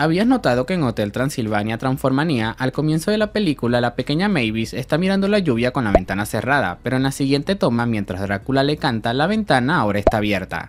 ¿Habías notado que en Hotel Transilvania Transformanía, al comienzo de la película, la pequeña Mavis está mirando la lluvia con la ventana cerrada, pero en la siguiente toma, mientras Drácula le canta, la ventana ahora está abierta?